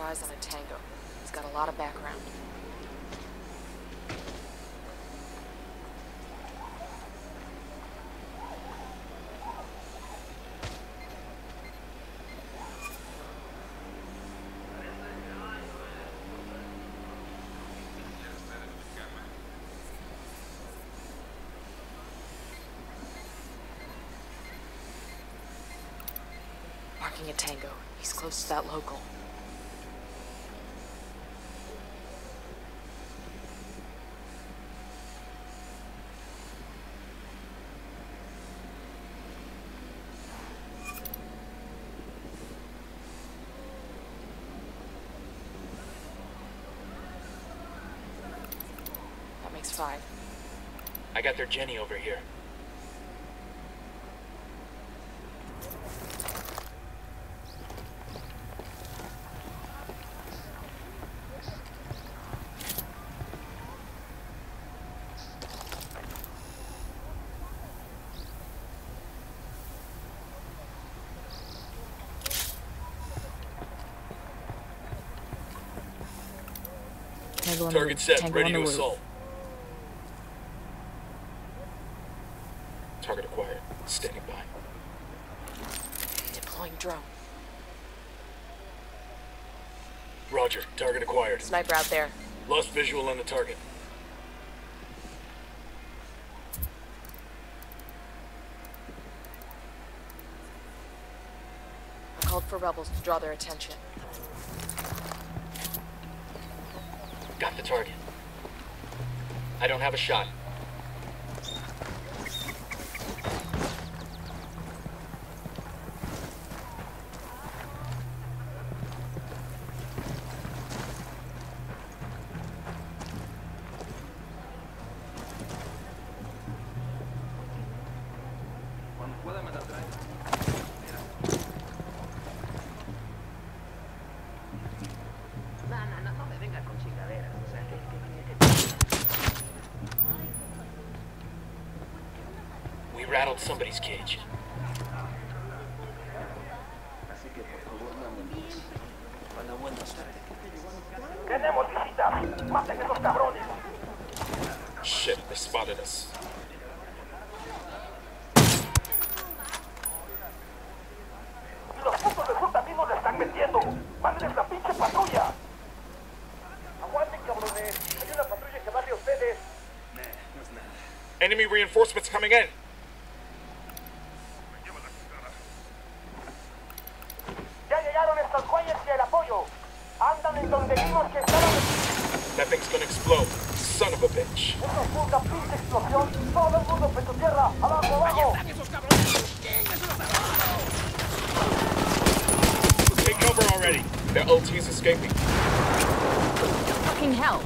eyes on a tango. He's got a lot of background. Marking a tango. He's close to that local. Five. I got their Jenny over here. Tango on the Target set, ready to assault. Target acquired. Standing by. Deploying drone. Roger, target acquired. Sniper out there. Lost visual on the target. I called for rebels to draw their attention. Got the target. I don't have a shot. Venga con chingaderas. O sea, que, que, que- We rattled somebody's cage. Así que por favor, mándenme. Para buena suerte. Tenemos visita. Maten a esos cabrones. Shit, they spotted us. Los putos de sur también nos la están metiendo. Mándenles la Enemy reinforcements coming in. Ya llegaron estos güeyes y el apoyo. Andan en donde vimos que estaban. That thing's gonna explode. Son of a bitch. Eso fue una pinche explosión. Todo el mundo pecho tierra. Abajo, abajo. Take cover already. Their LT's escaping. Fucking hell.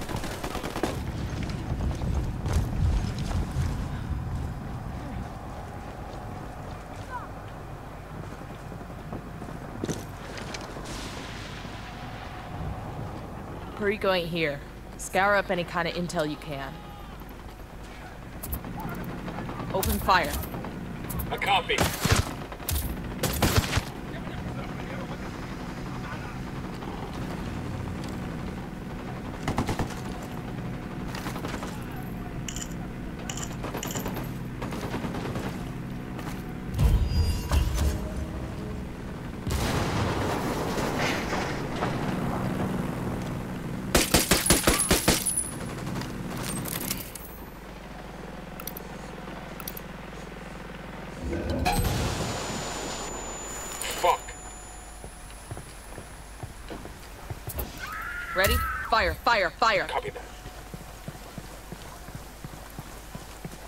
Where are you going here? Scour up any kind of intel you can. Open fire. A copy. Ready? Fire, fire, fire. Copy that.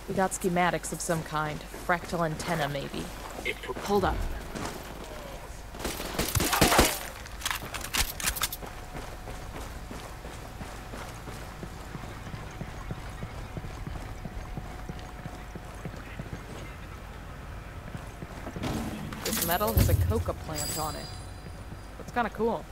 We got schematics of some kind. Fractal antenna, maybe. Hold up. This metal has a coca plant on it. That's kind of cool.